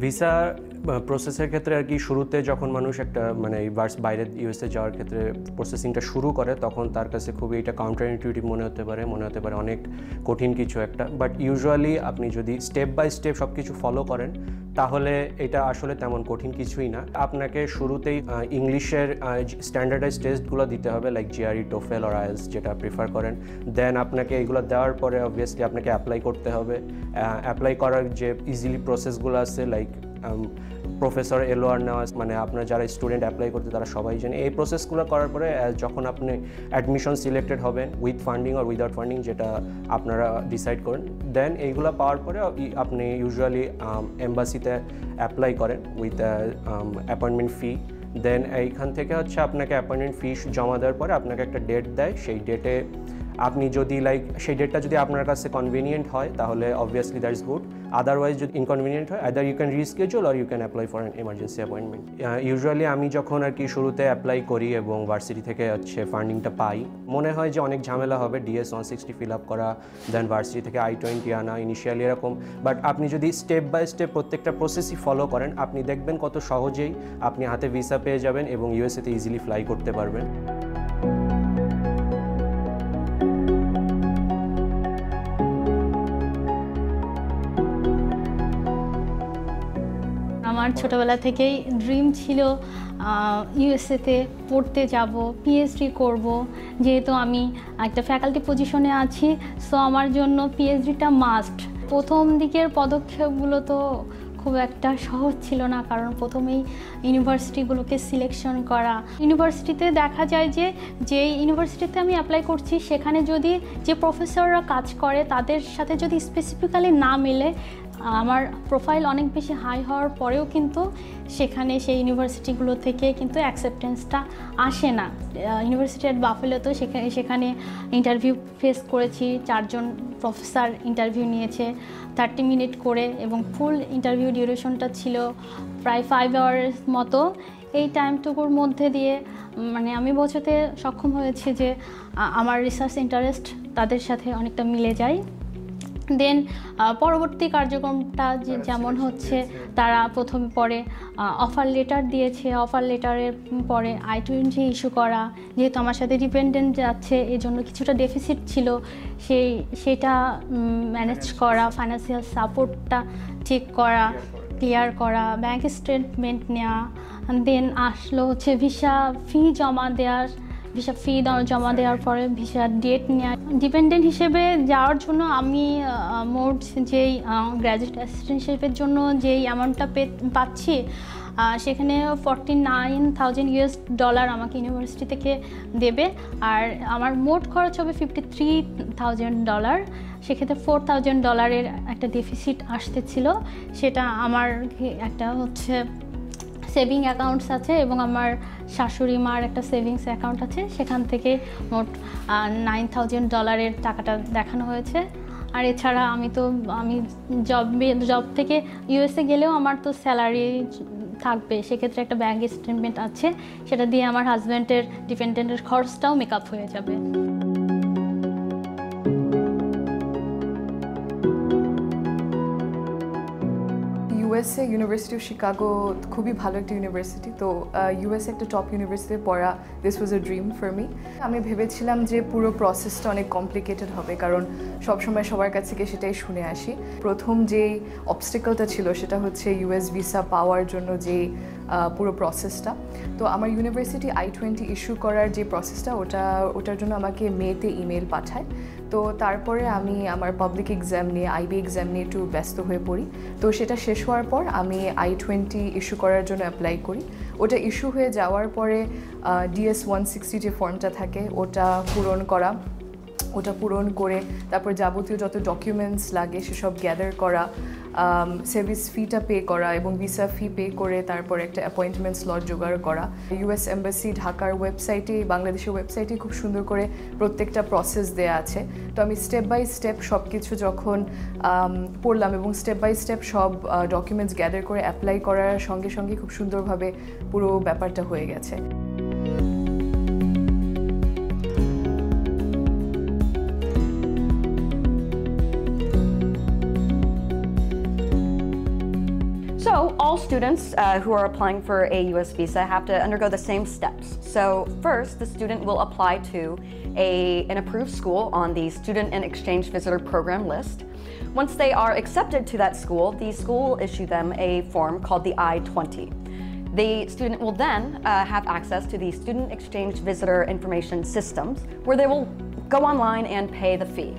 Visa প্রসেসের ক্ষেত্রে আর কি শুরুতে যখন মানুষ একটা মানে ভার্স বাইরে ইউএসএ যাওয়ার ক্ষেত্রে প্রসেসিংটা শুরু করে, তখন তার কাছে খুবই এটা কাউন্টার ইনটিউটিভ মনে হতে পারে, মনে হতে পারে অনেক কঠিন কিছু একটা। বাট ইউজুয়ালি আপনি যদি স্টেপ বাই স্টেপ সব কিছু ফলো করেন, তাহলে এটা আসলে তেমন কঠিন কিছুই না। আপনাকে শুরুতেই ইংলিশের স্ট্যান্ডার্ডাইজ টেস্টগুলো দিতে হবে লাইক জিআরই টোফেল আর আইএলস যেটা প্রিফার করেন। দেন আপনাকে এগুলো দেওয়ার পরে অবভিয়াসলি আপনাকে অ্যাপ্লাই করতে হবে। অ্যাপ্লাই করার যে ইজিলি প্রসেসগুলো আছে লাইক প্রফেসর এলোয়ার নেওয়া মানে আপনার যারা স্টুডেন্ট অ্যাপ্লাই করতে, তারা সবাই জানে। এই প্রসেসগুলো করার পরে যখন আপনি অ্যাডমিশন সিলেক্টেড হবেন উইথ ফান্ডিং আর উইদাউট ফান্ডিং যেটা আপনারা ডিসাইড করেন দেন এইগুলো পাওয়ার পরে আপনি ইউজুয়ালি এম্বাসিতে অ্যাপ্লাই করেন উইথ অ্যাপয়েন্টমেন্ট ফি দেন এইখান থেকে হচ্ছে আপনাকে অ্যাপয়েন্টমেন্ট ফি জমা দেওয়ার পরে আপনাকে একটা ডেট দেয়। সেই ডেটে আপনি যদি লাইক সেই ডেটটা যদি আপনার কাছে কনভিনিয়েন্ট হয়, তাহলে obviously that is good otherwise যদি ইনকনভিনিয়েন্ট হয় other you can reschedule R you can apply for an emergency appointment usually আমি যখন আর কি শুরুতে অ্যাপ্লাই করি এবং ভার্সিটি থেকে হচ্ছে ফান্ডিংটা পাই, মনে হয় যে অনেক ঝামেলা হবে DS one sixty fill up করা দেন ভার্সিটি থেকে আই টোয়েন্টি আনা ইনিশিয়ালি এরকম। বাট আপনি যদি স্টেপ বাই স্টেপ প্রত্যেকটা প্রসেসই ফলো করেন, আপনি দেখবেন কত সহজেই আপনি হাতে ভিসা পেয়ে যাবেন এবং ইউএসএতে ইজিলি ফ্লাই করতে পারবেন। আমার ছোটবেলা থেকেই ড্রিম ছিল ইউএসএতে পড়তে যাব পিএইচডি করব। যেহেতু আমি একটা ফ্যাকাল্টি পজিশনে আছি সো আমার জন্য পিএইচডিটা মাস্ট প্রথম দিকের পদক্ষেপগুলো তো খুব একটা সহজ ছিল না কারণ প্রথমেই ইউনিভার্সিটিগুলোকে সিলেকশন করা। ইউনিভার্সিটিতে দেখা যায় যে যে ইউনিভার্সিটিতে আমি অ্যাপ্লাই করছি সেখানে যদি যে প্রফেসররা কাজ করে তাদের সাথে যদি স্পেসিফিক্যালি না মেলে আমার প্রোফাইল অনেক বেশি হাই হওয়ার পরেও কিন্তু সেখানে সেই ইউনিভার্সিটিগুলো থেকে কিন্তু অ্যাকসেপ্টেন্সটা আসে না। ইউনিভার্সিটি অ্যাট বাফেলোতেও সেখানে সেখানে ইন্টারভিউ ফেস করেছি, চারজন প্রফেসর ইন্টারভিউ নিয়েছে থার্টি মিনিট করে এবং ফুল ইন্টারভিউ ডিউরেশনটা ছিল প্রায় ফাইভ আওয়ারের মতো। এই টাইমটুকুর মধ্যে দিয়ে মানে আমি বোঝাতে সক্ষম হয়েছি যে আমার রিসার্চ ইন্টারেস্ট তাদের সাথে অনেকটা মিলে যায়। দেন পরবর্তী কার্যক্রমটা যে যেমন হচ্ছে তারা প্রথমে পরে অফার লেটার দিয়েছে। অফার লেটারের পরে আই টোয়েন্টি ইস্যু করা যেহেতু আমার সাথে ডিপেন্ডেন্ট যাচ্ছে এই জন্য কিছুটা ডেফিসিট ছিল সেই সেটা ম্যানেজ করা ফাইন্যান্সিয়াল সাপোর্টটা ঠিক করা ক্লিয়ার করা। ব্যাঙ্ক স্টেটমেন্ট নেওয়া দেন আসলো হচ্ছে ভিসা ফি জমা দেওয়ার ভিসা ফি জমা দেওয়ার পরে ভিসা ডেট নেওয়া ডিপেন্ডেন্ট হিসেবে যাওয়ার জন্য আমি মোট যেই গ্র্যাজুয়েট অ্যাসিস্ট্যান্টশিপের জন্য যেই অ্যামাউন্টটা পে পাচ্ছি সেখানে forty nine thousand US dollar আমাকে ইউনিভার্সিটি থেকে দেবে। আর আমার মোট খরচ হবে ফিফটি থ্রি থাউজেন্ড ডলার সেক্ষেত্রে ফোর থাউজেন্ড ডলারের একটা ডেফিসিট আসতেছিল। সেটা আমার একটা হচ্ছে সেভিং অ্যাকাউন্টস আছে এবং আমার শাশুড়ি মার একটা সেভিংস অ্যাকাউন্ট আছে। সেখান থেকে মোট নাইন থাউজেন্ড ডলারের টাকাটা দেখানো হয়েছে। আর এছাড়া আমি তো, আমি জব জব থেকে ইউএসএ গেলেও আমার তো স্যালারি থাকবে। সেক্ষেত্রে একটা ব্যাঙ্ক স্টেটমেন্ট আছে। সেটা দিয়ে আমার হাজব্যান্ডের ডিপেন্ডেন্টের খরচটাও মেকআপ হয়ে যাবে। ইউএসএ ইউনিভার্সিটি অফ শিকাগো খুবই ভালো একটা ইউনিভার্সিটি তো ইউএসএ একটা টপ ইউনিভার্সিটিতে পড়া this was a dream for me আমি ভেবেছিলাম যে পুরো প্রসেসটা অনেক কমপ্লিকেটেড হবে, কারণ সবসময় সবার কাছ থেকে সেটাই শুনে আসি। প্রথম যে অবস্টিকলটা ছিল, সেটা হচ্ছে ইউএস ভিসা পাওয়ার জন্য যে পুরো প্রসেসটা তো আমার ইউনিভার্সিটি আই টোয়েন্টি ইস্যু করার যে প্রসেসটা ওটা, ওটার জন্য আমাকে মেতে ইমেল পাঠায়। তো তারপরে আমি আমার পাবলিক এক্সাম নিয়ে আইবি এক্সাম নিয়ে একটু ব্যস্ত হয়ে পড়ি। তো সেটা শেষ হওয়ার পর আমি আই টোয়েন্টি ইস্যু করার জন্য অ্যাপ্লাই করি। ওটা ইস্যু হয়ে যাওয়ার পরে ডিএস ওয়ান সিক্সটি যে ফর্মটা থাকে, ওটা পূরণ করা। ওটা পূরণ করে তারপর যাবতীয় যত ডকুমেন্টস লাগে, সেসব গ্যাদার করা। সার্ভিস ফিটা পে করা এবং ভিসা ফি পে করে তারপর একটা অ্যাপয়েন্টমেন্ট স্লট জোগাড় করা। ইউএস এম্বাসি ঢাকার ওয়েবসাইটে বাংলাদেশের ওয়েবসাইটে খুব সুন্দর করে প্রত্যেকটা প্রসেস দেয়া আছে। তো আমি স্টেপ বাই স্টেপ সব কিছু যখন পড়লাম এবং স্টেপ বাই স্টেপ সব ডকুমেন্টস গ্যাদার করে অ্যাপ্লাই করার সঙ্গে সঙ্গে খুব সুন্দরভাবে পুরো ব্যাপারটা হয়ে গেছে। Students uh, who are applying for a US visa have to undergo the same steps. So, first, the student will apply to a, an approved school on the Student and Exchange Visitor Program list. Once they are accepted to that school, the school will issue them a form called the I 20. The student will then uh, have access to the Student Exchange Visitor Information Systems, where they will go online and pay the fee.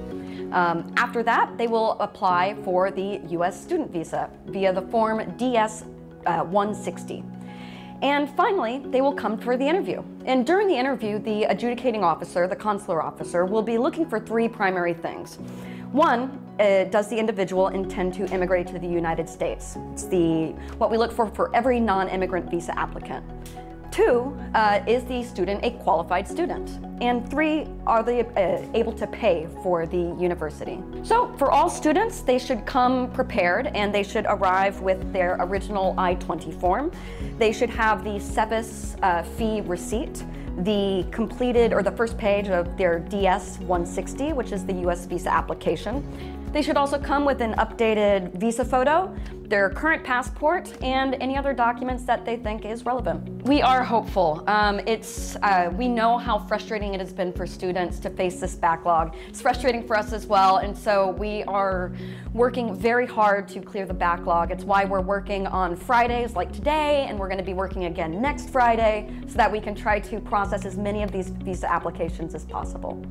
Um, after that, they will apply for the U.S. student visa via the form DS uh, 160. And finally, they will come for the interview. And during the interview, the adjudicating officer, the consular officer, will be looking for three primary things. One, uh, does the individual intend to immigrate to the United States? It's the what we look for for every non-immigrant visa applicant. Two, uh, is the student a qualified student? And three, are they uh, able to pay for the university? So for all students, they should come prepared and they should arrive with their original I-20 form. They should have the SEVIS uh, fee receipt, the completed or the first page of their DS-160, which is the US visa application. They should also come with an updated visa photo, their current passport, and any other documents that they think is relevant. We are hopeful. Um, it's, uh, we know how frustrating it has been for students to face this backlog. It's frustrating for us as well, and so we are working very hard to clear the backlog. It's why we're working on Fridays like today, and we're going to be working again next Friday so that we can try to process as many of these visa applications as possible.